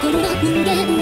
心の人間